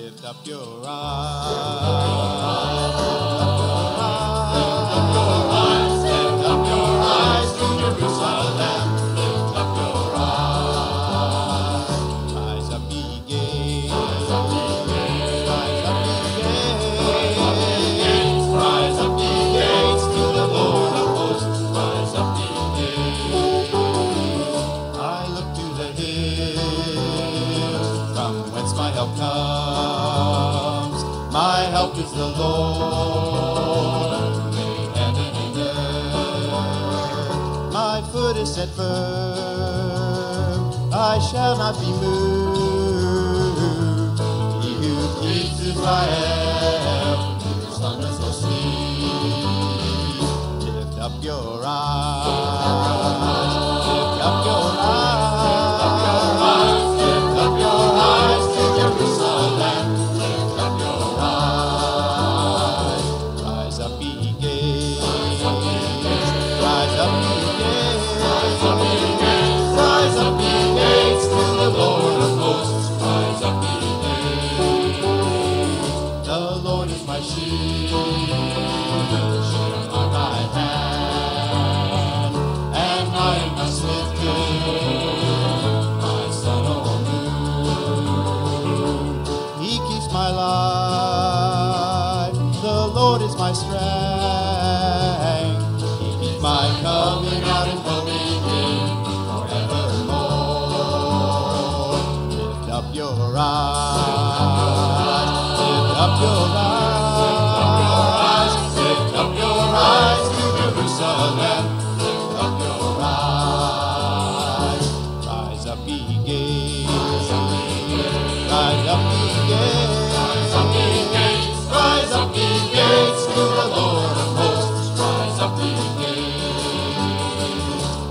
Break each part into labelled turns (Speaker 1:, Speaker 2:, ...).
Speaker 1: Lift up your eyes. Lift up your eyes. Lift up your eyes up your eyes. Rise up, gates. Rise up, gates. To the Lord of hosts. Rise up, gates. I look to the hills, from whence my help comes. Help is the Lord, made heaven. My foot is set firm, I shall not be moved. He who keeps Israel, neither slumbers nor sleep. Lift up your eyes. Lord of hosts. Rise up, ye gates. The Lord is my shield. The shield on my hand. And I am not smitten. My sun or moon. He keeps my life. The Lord is my strength. He keeps my coming out and your eyes. Lift up your eyes. Lift up your eyes to Jerusalem. Lift up your eyes. Rise up, ye gates. Rise up, ye gates. Rise up, ye gates. Rise up, gates to the Lord of hosts. Rise up, gates.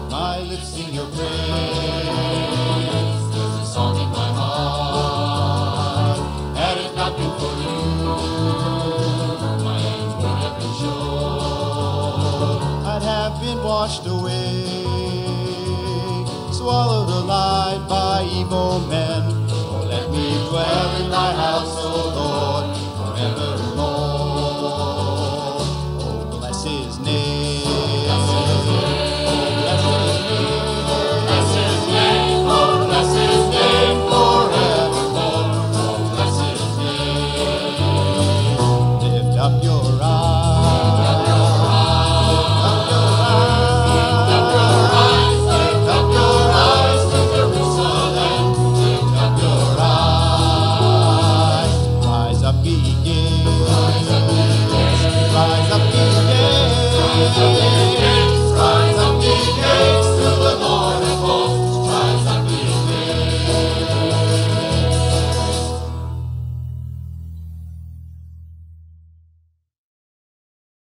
Speaker 1: My lips sing your praise. have been washed away. Swallowed alive by evil men. Oh, let me dwell in thy house, O Lord, forevermore. Oh, bless his name. Up your